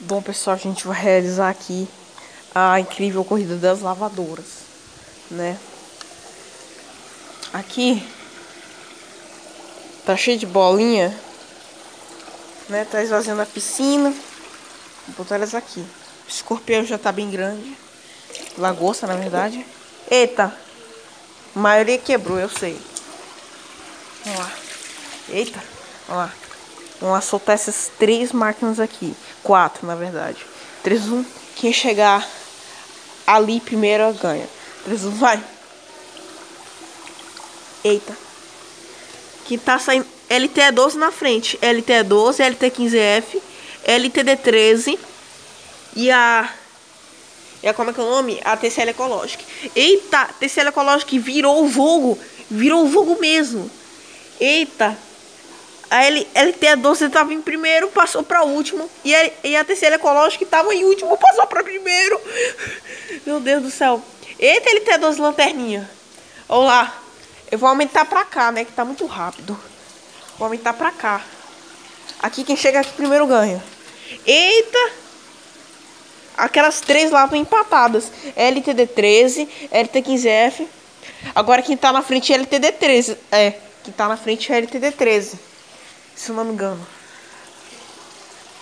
Bom, pessoal, a gente vai realizar aqui a incrível corrida das lavadoras, né? Aqui tá cheio de bolinha, né? Tá esvaziando a piscina. Vou botar elas aqui. O escorpião já tá bem grande. Lagosta, na verdade. Eita! A maioria quebrou, eu sei. Vamos lá. Eita! Vamos lá. Vamos soltar essas três máquinas aqui. Quatro, na verdade. 3, 1. Quem chegar ali primeiro ganha. 3, 1, vai. Eita. Que tá saindo. LTE12 na frente. LTE12, LT15F, LTD13 e a. E a como é que é o nome? A TCL Ecológica. Eita, TCL Ecológica virou o vulgo. Virou o vulgo mesmo. Eita. A L, LT12 estava em primeiro, passou para último. E a, e a TCL Ecológica estava em último, passou para primeiro. Meu Deus do céu. Eita, LT12 lanterninha. Olá. Eu vou aumentar para cá, né? Que tá muito rápido. Vou aumentar para cá. Aqui, quem chega aqui primeiro ganha. Eita. Aquelas três lá estão empatadas. LTD13, LT15F. Agora quem tá na frente é LTD13. É, quem tá na frente é LTD13 se não me engano.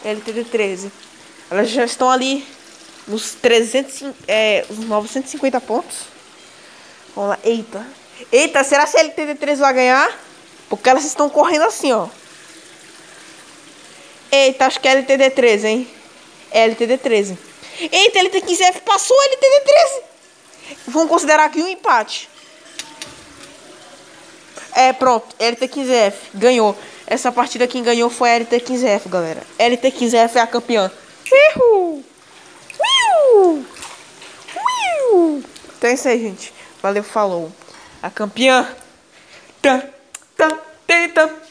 LTD13. Elas já estão ali nos 300, é, os 950 pontos. Vamos lá. Eita. Eita, será que a LTD13 vai ganhar? Porque elas estão correndo assim, ó. Eita, acho que é LTD13, hein? É LTD13. Eita, LT15F passou LTD13. Vamos considerar aqui um empate. É, pronto. LT15F ganhou. Essa partida quem ganhou foi a LT15F, galera. LT15F é a campeã. Uhul! Uhul! Uhul! Então é isso aí, gente. Valeu, falou. A campeã. Tá, tá, tá, tá.